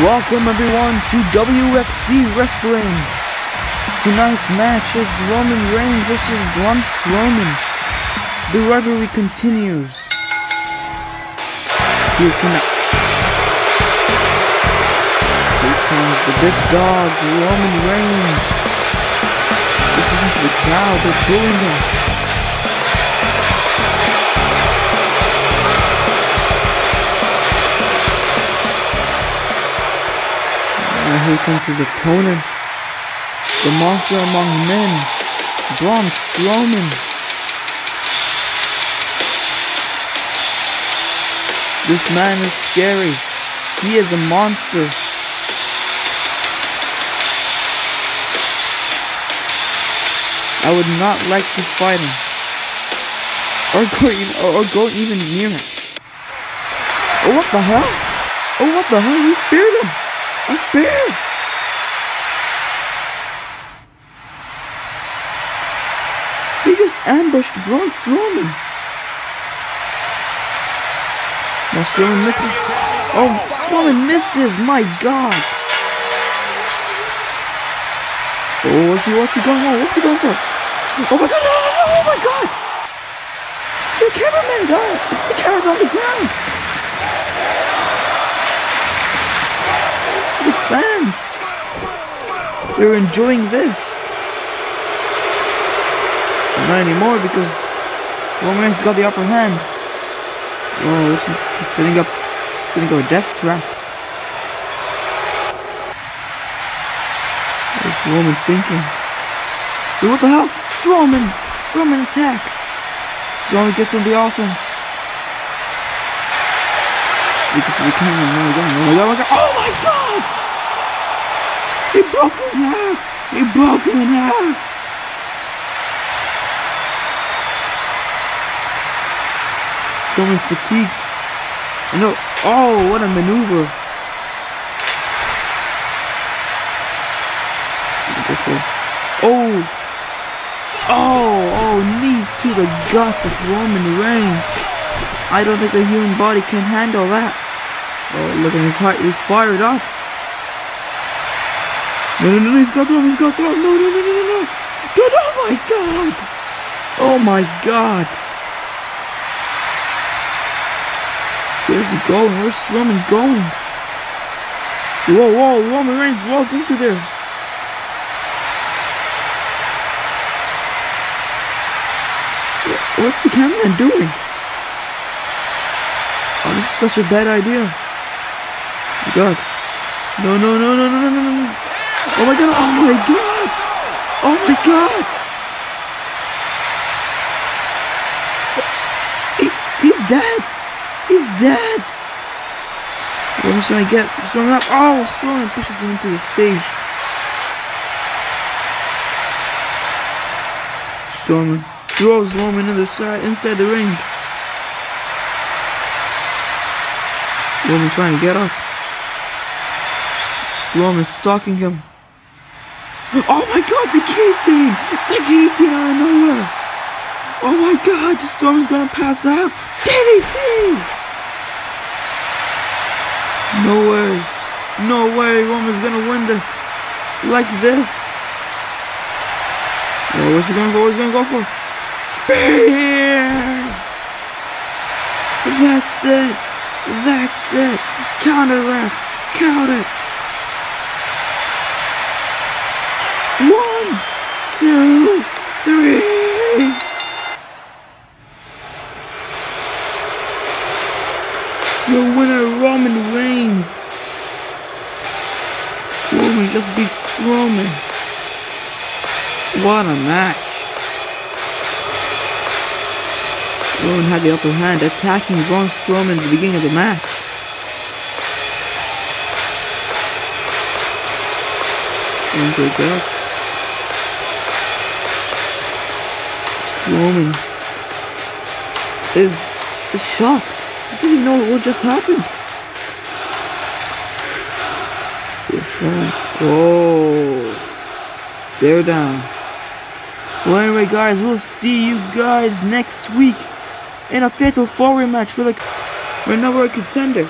Welcome everyone to WXC Wrestling. Tonight's match is Roman Reigns versus Braun Strowman. The rivalry continues. Here tonight. Here comes the big dog, Roman Reigns. This isn't the crowd, they're booing him. Here comes his opponent, the monster among men, Braun Strowman. This man is scary. He is a monster. I would not like to fight him. Or go, or go even near him. Oh, what the hell? Oh, what the hell? He speared him. I speared. He just ambushed Braun Strowman. Now Strowman misses. Oh, Strowman misses. My God. Oh, what's he? What's he going for? What's he going for? Oh my God! Oh my God! The cameraman's on. The camera's on the ground. Is the fans. They're enjoying this. But Not anymore because Roman Reigns got the upper hand. Oh, this is setting up, setting up a death trap. What's Roman thinking? Wait, what the hell? Strowman! Strowman attacks! Strowman gets on the offense. Can the camera. Oh my god, oh my god, oh my god. He broke in half! He broke in half! Strowman's fatigued. No, oh, what a maneuver. Oh, oh, oh, knees to the gut of Roman Reigns. I don't think the human body can handle that. Oh, look at his heart, he's fired up. No, no, no, he's got thrown, he's got thrown. No, no, no, no, no. Good, oh my god. Oh my god. Where's he going? Where's Strowman going? Whoa, whoa, Roman Reigns rolls into there. What's the cameraman doing? Oh, this is such a bad idea. God. No, no, no, no, no, no, no, no. Oh my god, oh my god. Oh my god. He, he's dead. He's dead. Roman's trying to get Strowman up. Oh, Strowman pushes him into the stage. Strowman throws Roman side, inside the ring. Roman trying to get up. Strowman stalking him. Oh my god, the guillotine! The guillotine out of nowhere! Oh my god, the Strowman's gonna pass out! DDT! No way. No way Roman's gonna win this. Like this. Oh, where's he gonna go? Where's he gonna go for? Spear! That's it. That's it. Counter ref. Count it. One, two, three. Your winner, Roman Reigns. Roman just beat Strowman. What a match. Roman had the upper hand, attacking Braun Strowman at the beginning of the match. Roman goes up. Strowman is, is shocked. He didn't know what just happened. Oh. Stare down. Well, anyway, guys, we'll see you guys next week in a fatal four-way match for the for number contender.